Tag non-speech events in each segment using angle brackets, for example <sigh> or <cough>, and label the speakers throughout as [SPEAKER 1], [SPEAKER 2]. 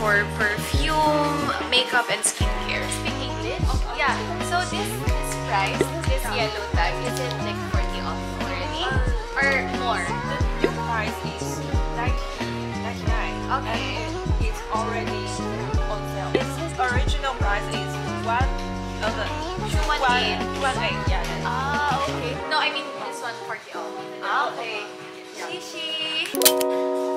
[SPEAKER 1] for perfume, makeup, and skincare. Speak English? Yeah. So this is price, this yellow tag, is it like 40 off already? Or more?
[SPEAKER 2] The new price is 90, 99.
[SPEAKER 1] Okay.
[SPEAKER 2] And it's already on sale. Its original price is one, uh, the,
[SPEAKER 1] One eight.
[SPEAKER 2] one eight, yeah.
[SPEAKER 1] Ah, okay. No, I mean this one 40 off. Ah, okay. Shishi!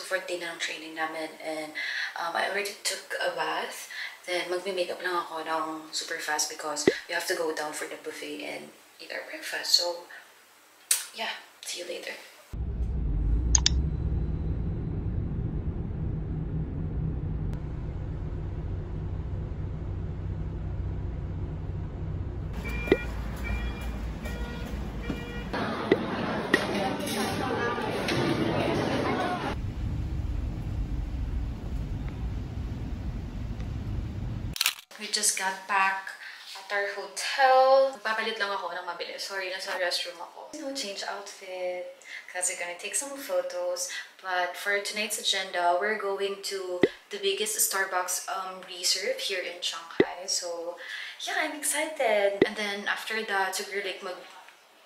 [SPEAKER 3] So, fourth day na ng training namin and um, I already took a bath. Then, magme-makeup lang ako ng super fast because we have to go down for the buffet and eat our breakfast. So, yeah, see you later. Just got back at our hotel. Papalit lang ako ng mabilis. Sorry, nasa restroom ako. No change outfit because we're gonna take some photos. But for tonight's agenda, we're going to the biggest Starbucks um, reserve here in Shanghai. So, yeah, I'm excited. And then after that, siguro like mag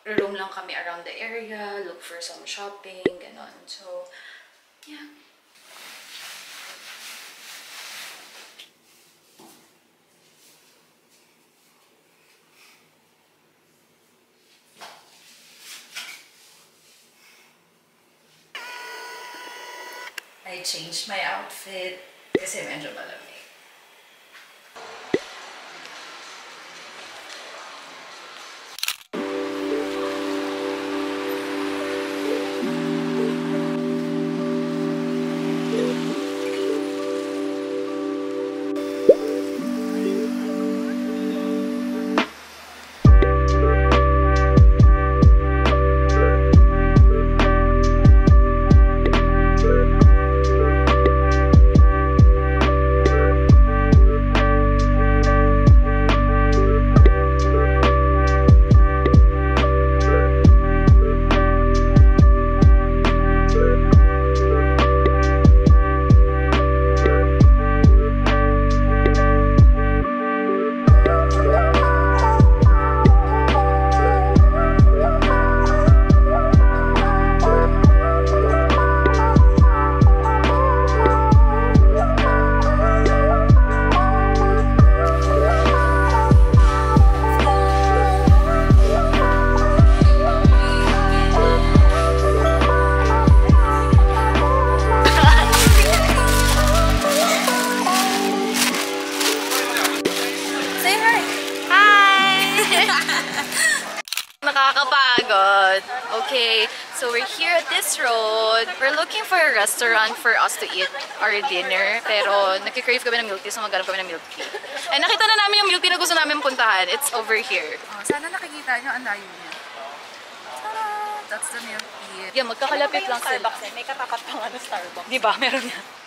[SPEAKER 3] roam lang kami around the area, look for some shopping, ganon. So, yeah. I changed my outfit kasi medyo malamig. <laughs>
[SPEAKER 1] Nakakapagod. Okay, so we're here at this road. We're looking for a restaurant for us to eat our dinner. Pero nagkikrave kami ng milk tea, so maghanap kami ng milk tea. And nakita na namin yung milk tea na gusto namin puntahan. It's over here.
[SPEAKER 4] Oh, sana nakikita nyo ang layo niya. That's the milk tea.
[SPEAKER 1] Yeah, magkakalapit lang sila.
[SPEAKER 2] Starbucks eh. May katapat pa nga ng Starbucks.
[SPEAKER 1] Di ba? Meron yan.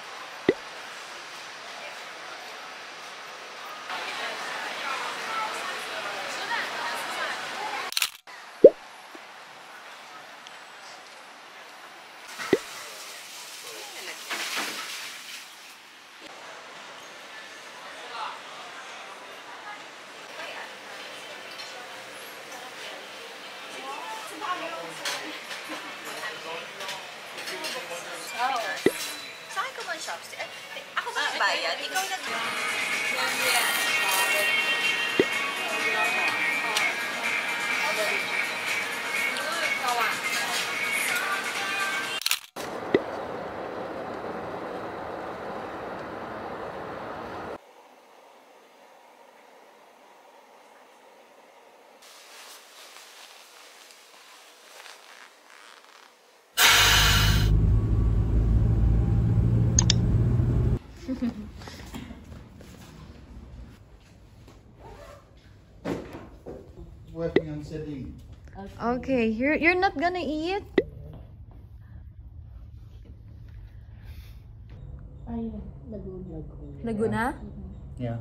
[SPEAKER 2] Chopstick. Ay, eh, ako ba nagbayad? Ikaw nag...
[SPEAKER 5] working on.
[SPEAKER 1] Okay, you're you're not gonna eat? Laguna?
[SPEAKER 5] Yeah.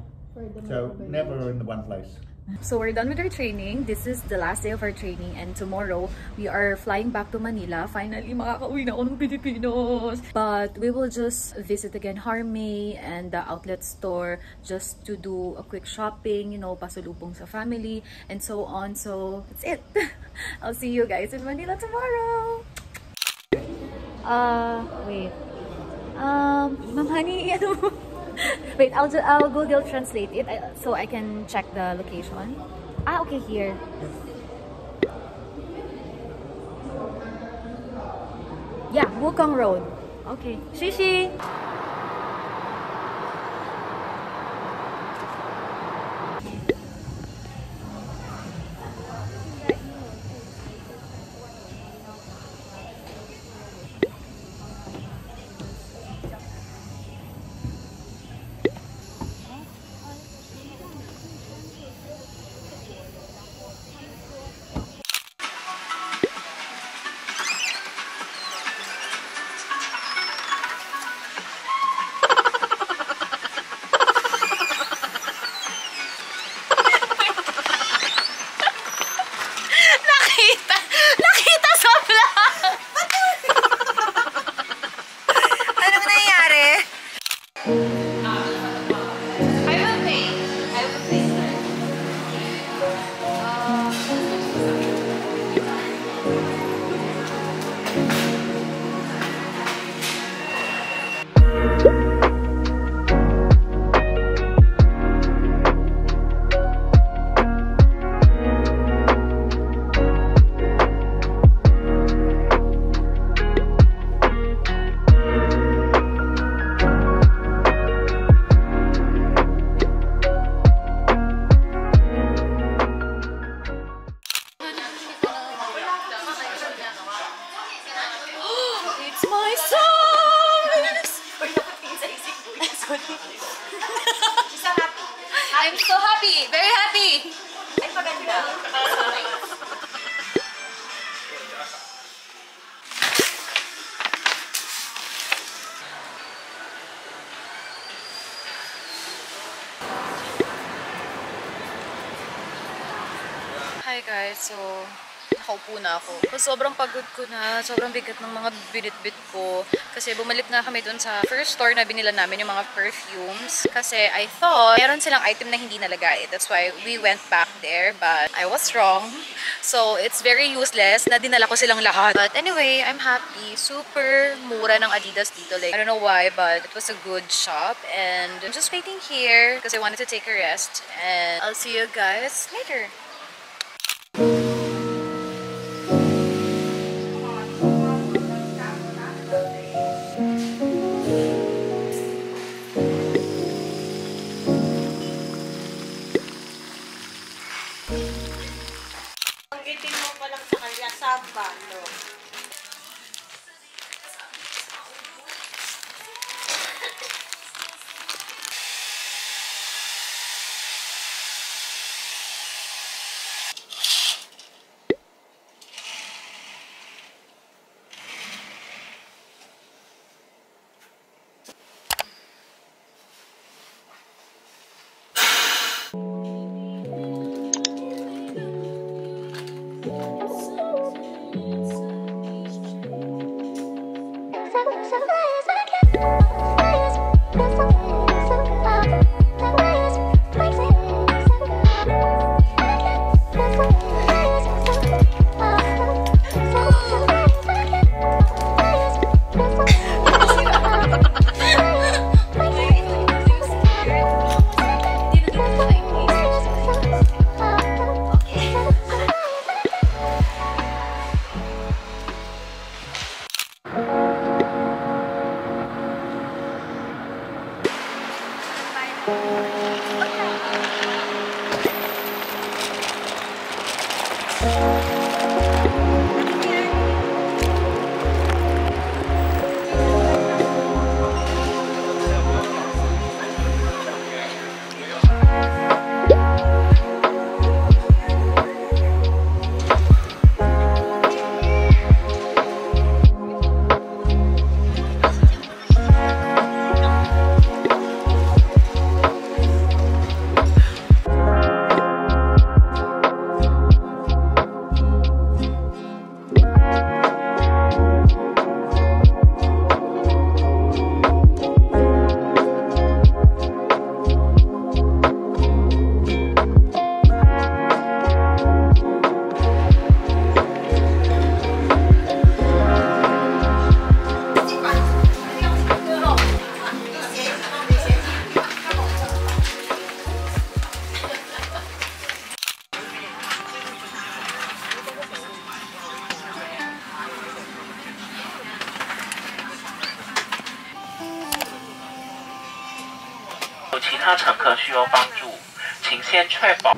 [SPEAKER 5] So never in the one place.
[SPEAKER 1] So we're done with our training. This is the last day of our training and tomorrow we are flying back to Manila. Finally, makakauwi na ako ng Pilipinos. But we will just visit again Harmay and the outlet store just to do a quick shopping, you know, pasalubong sa family and so on. So that's it. <laughs> I'll see you guys in Manila tomorrow. Uh, wait. Um, Ma'am Honey, <laughs> ano? <laughs> Wait, I'll ju- I'll Google translate it so I can check the location. Ah, okay, here. Yeah, Wukong Road. Okay. Shishi. Hi guys, so nakaupo na ako. Kasi sobrang pagod ko na, sobrang bigat ng mga binitbit ko. Kasi bumalik nga kami dun sa first store na binila namin yung mga perfumes. Kasi I thought meron silang item na hindi nalagay. That's why we went back there, but I was wrong. So it's very useless na dinala ko silang lahat. But anyway, I'm happy. Super mura ng Adidas dito. Like, I don't know why, but it was a good shop. And I'm just waiting here because I wanted to take a rest. And I'll see you guys later.
[SPEAKER 2] Itim mo pa lang sa kanya, samba, no?
[SPEAKER 6] 他乘客需要帮助，请先确保。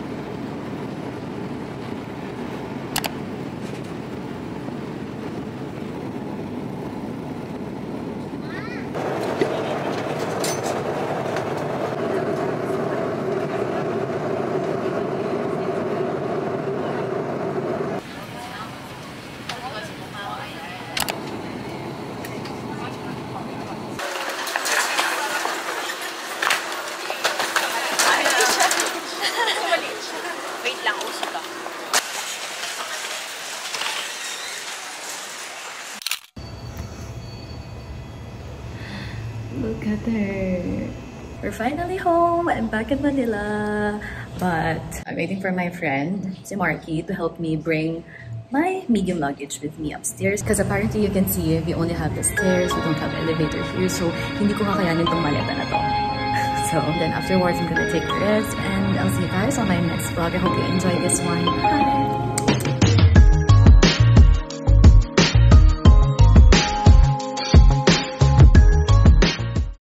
[SPEAKER 1] Finally home. I'm back in Manila. But I'm waiting for my friend, si Marky, to help me bring my medium luggage with me upstairs. Because apparently you can see we only have the stairs. We don't have elevator here. So hindi ko kakayanin tong maleta na to. <laughs> So then afterwards, I'm gonna take rest. And I'll see you guys on my next vlog. I hope you enjoy this one. Bye!